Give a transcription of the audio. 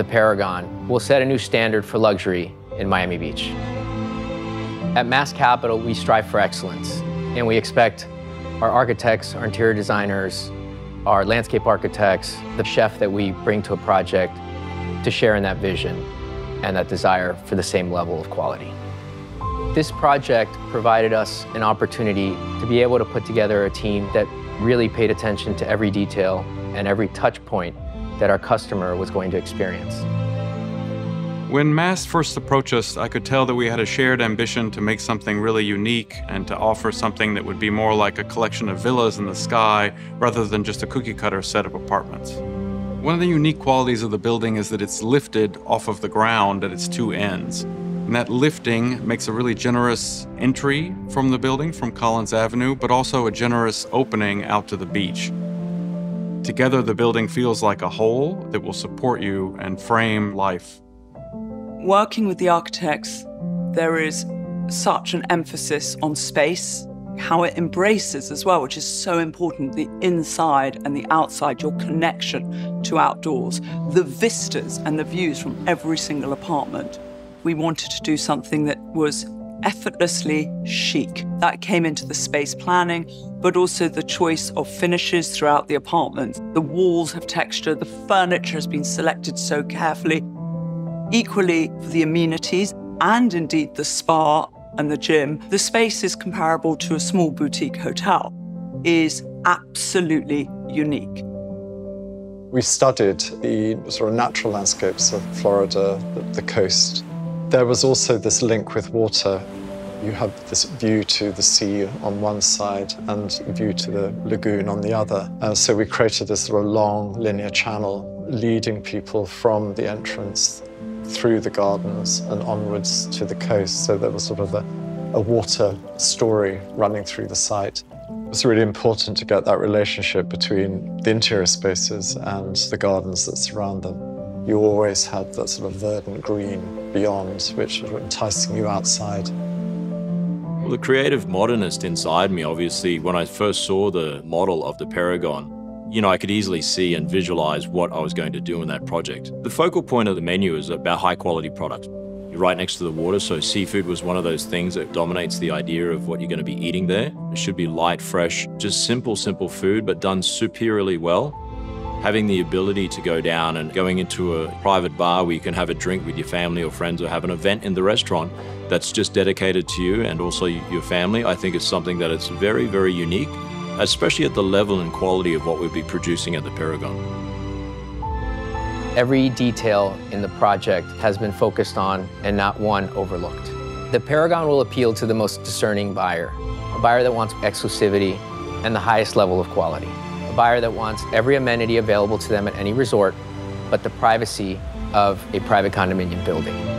the Perigon will set a new standard for luxury in Miami Beach. At Mast Capital, we strive for excellence, and we expect our architects, our interior designers, our landscape architects, the chef that we bring to a project to share in that vision and that desire for the same level of quality. This project provided us an opportunity to be able to put together a team that really paid attention to every detail and every touch point that our customer was going to experience. When Mast first approached us, I could tell that we had a shared ambition to make something really unique and to offer something that would be more like a collection of villas in the sky rather than just a cookie cutter set of apartments. One of the unique qualities of the building is that it's lifted off of the ground at its two ends. And that lifting makes a really generous entry from the building from Collins Avenue, but also a generous opening out to the beach. Together, the building feels like a whole that will support you and frame life. Working with the architects, there is such an emphasis on space, how it embraces as well, which is so important the inside and the outside, your connection to outdoors, the vistas and the views from every single apartment. We wanted to do something that was effortlessly chic. That came into the space planning, but also the choice of finishes throughout the apartment. The walls have texture, the furniture has been selected so carefully. Equally, for the amenities and indeed the spa and the gym, the space is comparable to a small boutique hotel, is absolutely unique. We studied the sort of natural landscapes of Florida, the, the coast, there was also this link with water. You have this view to the sea on one side and view to the lagoon on the other. Uh, so we created this sort of long linear channel leading people from the entrance through the gardens and onwards to the coast. So there was sort of a, a water story running through the site. It was really important to get that relationship between the interior spaces and the gardens that surround them you always had that sort of verdant green beyond, which was enticing you outside. Well, the creative modernist inside me, obviously, when I first saw the model of the Perigon, you know, I could easily see and visualize what I was going to do in that project. The focal point of the menu is about high quality product. You're right next to the water, so seafood was one of those things that dominates the idea of what you're going to be eating there. It should be light, fresh, just simple, simple food, but done superiorly well having the ability to go down and going into a private bar where you can have a drink with your family or friends or have an event in the restaurant that's just dedicated to you and also your family, I think is something that is very, very unique, especially at the level and quality of what we'd be producing at the Perigon. Every detail in the project has been focused on and not one overlooked. The Perigon will appeal to the most discerning buyer, a buyer that wants exclusivity and the highest level of quality buyer that wants every amenity available to them at any resort, but the privacy of a private condominium building.